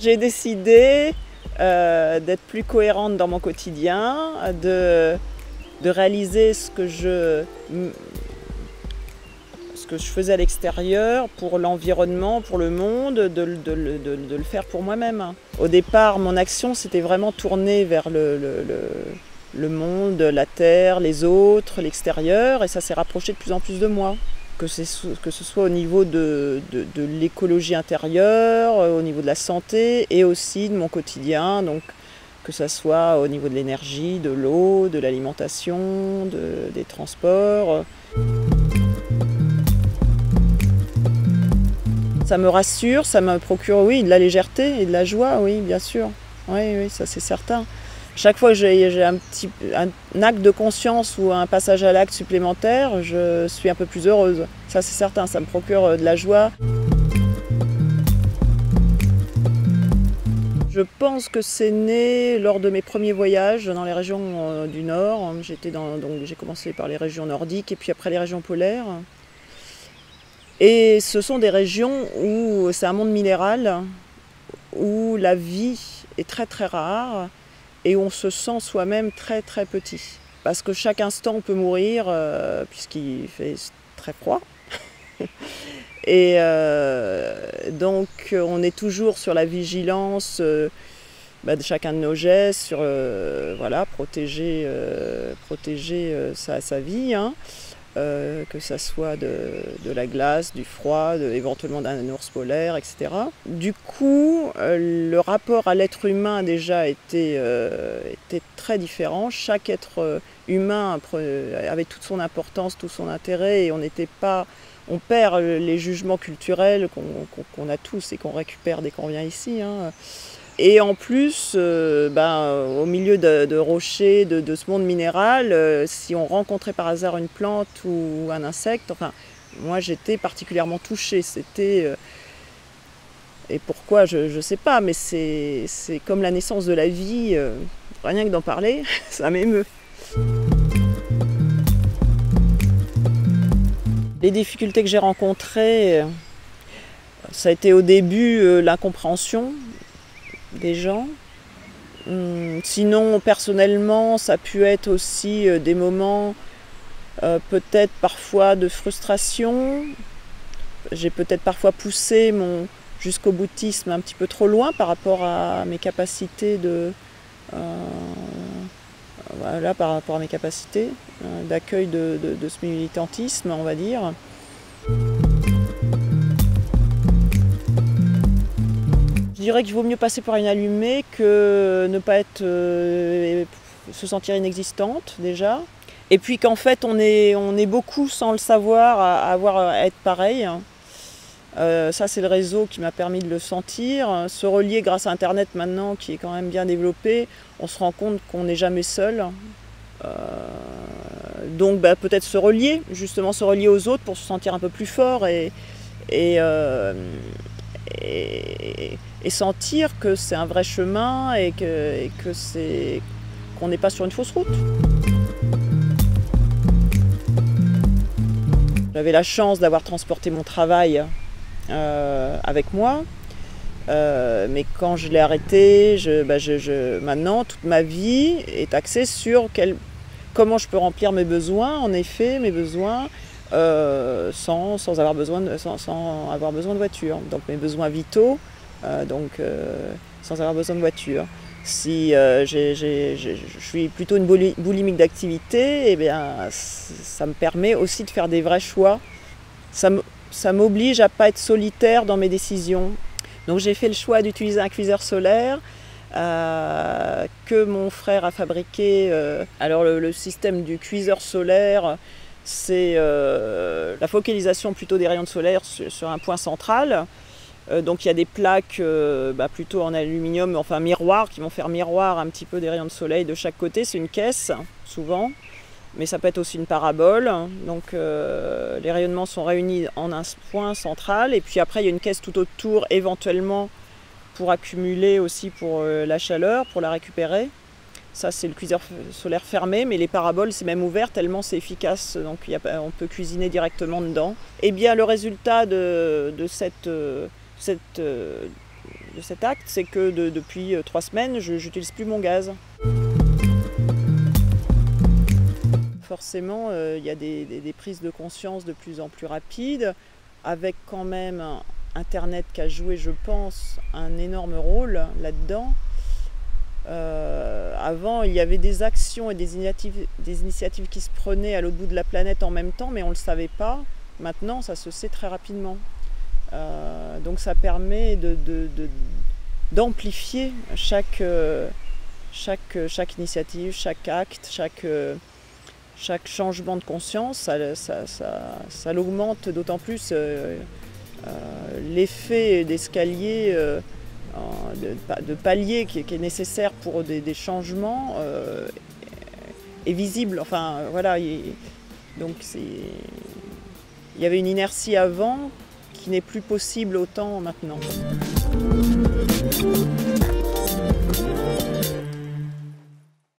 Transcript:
J'ai décidé euh, d'être plus cohérente dans mon quotidien, de, réaliser ce que je faisais à l'extérieur pour l'environnement, pour le monde, de, le faire pour moi-même. Au départ, mon action, c'était vraiment tournée vers le monde, la terre, les autres, l'extérieur, et ça s'est rapproché de plus en plus de moi. Que, que ce soit au niveau de, de- l'écologie intérieure, euh, au niveau de la santé et aussi de mon quotidien, donc que ce soit au niveau de l'énergie, de l'eau, de l'alimentation, de- des transports. Ça me rassure, ça me procure, oui, de la légèreté et de la joie, oui, bien sûr. Oui, oui, ça c'est certain. Chaque fois que j'ai un petit un acte de conscience ou un passage à l'acte supplémentaire, je suis un peu plus heureuse. Ça c'est certain, ça me procure euh, de la joie. Je pense que c'est né lors de mes premiers voyages dans les régions euh, du Nord. J'ai commencé par les régions nordiques et puis après les régions polaires. Et ce sont des régions où c'est un monde minéral, où la vie est très très rare et on se sent soi-même très très petit. Parce que chaque instant on peut mourir euh, puisqu'il fait très froid. et euh, donc on est toujours sur la vigilance euh, bah, de chacun de nos gestes, sur voilà, protéger, protéger sa, sa vie. hein. Euh, que ça soit de, la glace, du froid, de- éventuellement d'un ours polaire, etc. Du coup, euh, le rapport à l'être humain déjà euh, était très différent. Chaque être humain avait toute son importance, tout son intérêt, et on n'était pas, on perd les jugements culturels qu'on a tous et qu'on récupère dès qu'on vient ici. hein. Et en plus, euh, ben, au milieu de, rochers, de, ce monde minéral, euh, si on rencontrait par hasard une plante ou un insecte, enfin, moi j'étais particulièrement touchée. C'était. euh, et pourquoi, je ne sais pas, mais c'est comme la naissance de la vie. rien que d'en parler, ça m'émeut. Les difficultés que j'ai rencontrées, ça a été au début l'incompréhension des gens. Hum, Sinon, personnellement, ça a pu être aussi euh, des moments euh, peut-être parfois de frustration. J'ai peut-être parfois poussé mon jusqu'au boutisme un petit peu trop loin par rapport à mes capacités de euh, voilà par rapport à mes capacités d'accueil de ce militantisme on va dire. Je dirais qu'il vaut mieux passer par une allumée que ne pas être, euh, se sentir inexistante déjà. Et puis qu'en fait on est, on est beaucoup sans le savoir à, avoir à être pareil. Euh, ça c'est le réseau qui m'a permis de le sentir. Se relier grâce à Internet maintenant qui est quand même bien développé, on se rend compte qu'on n'est jamais seul. Euh, donc bah, peut-être se relier, justement se relier aux autres pour se sentir un peu plus fort et, et- sentir que c'est un vrai chemin et que, que c'est qu'on n'est pas sur une fausse route. J'avais la chance d'avoir transporté mon travail euh, avec moi. Euh, mais quand je l'ai arrêté, bah, je- maintenant toute ma vie est axée sur quel- comment je peux remplir mes besoins, en effet, mes besoins, euh, sans, sans avoir besoin de, sans, sans avoir besoin de voiture. Donc mes besoins vitaux, euh, donc euh, sans avoir besoin de voiture. Si je suis plutôt une bouli- boulimique d'activité, eh bien, ça me permet aussi de faire des vrais choix. Ça m'oblige à pas être solitaire dans mes décisions. Donc j'ai fait le choix d'utiliser un cuiseur solaire que mon frère a fabriqué. Alors le système du cuiseur solaire, c'est euh, la focalisation plutôt des rayons de solaire sur, un point central. Euh, donc il y a des plaques euh, bah, plutôt en aluminium, enfin miroir, qui vont faire miroir un petit peu des rayons de soleil de chaque côté. C'est une caisse, souvent, mais ça peut être aussi une parabole. Donc les rayonnements sont réunis en un point central, et puis après il y a une caisse tout autour, éventuellement pour accumuler aussi pour la chaleur, pour la récupérer. Ça, c'est le cuiseur solaire fermé, mais les paraboles, c'est même ouvert tellement c'est efficace, donc on peut cuisiner directement dedans. Et bien, le résultat de, de euh, euh, cet acte, c'est que depuis trois semaines, je n'utilise plus mon gaz. Forcément, il y a des, prises de conscience de plus en plus rapides, avec quand même Internet qui a joué, je pense, un énorme rôle là-dedans. Euh, avant, il y avait des actions et des initiatives, des initiatives qui se prenaient à l'autre bout de la planète en même temps, mais on ne le savait pas. Maintenant, ça se sait très rapidement. Euh, donc ça permet d'amplifier chaque, chaque, chaque, initiative, chaque acte, chaque, chaque changement de conscience. Ça, ça, ça, l'augmente d'autant plus euh, l'effet d'escalier de, palier qui, est nécessaire pour des, changements euh, est visible. Enfin, voilà. donc, il y avait une inertie avant qui n'est plus possible autant maintenant.